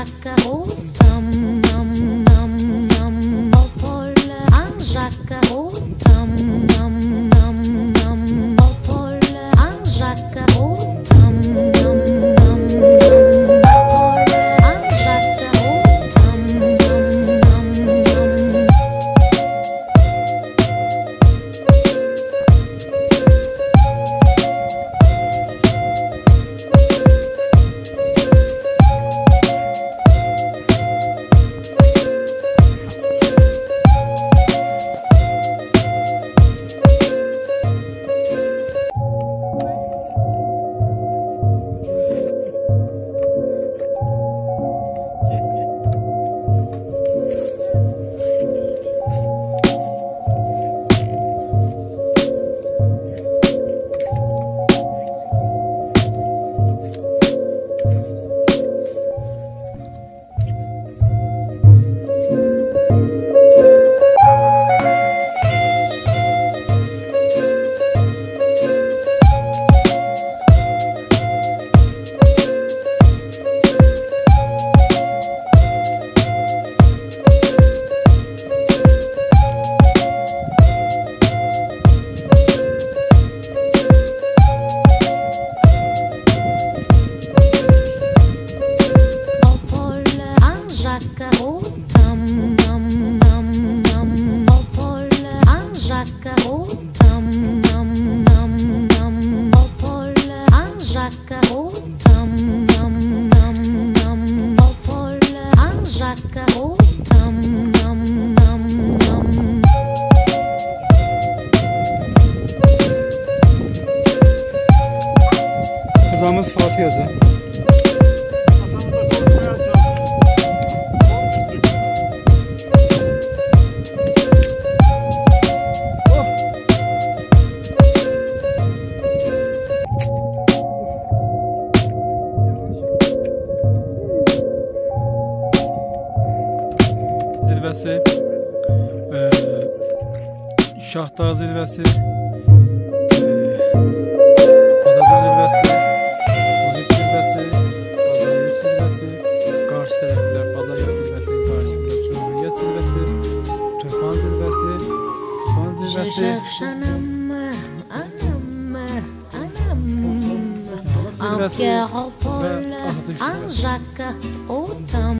Jacques, oh, um, Jacques, oh, Kızamız Fatih yazı. Zirvəsi, eee Şahdağ zirvəsi, eee Adacı zirvəsi, Unit zirvəsi, Badayut zirvəsi, qarşı tərəfdə Badayut zirvəsinin qarşısında Cumhuriyyət zirvəsi, Tufan zirvəsi, Tufan Je zirvəsi, cherche un homme, un homme, un homme, un zirvəsi Pierre au və Paul, Ağdış un zirvəsi. Jacques au tam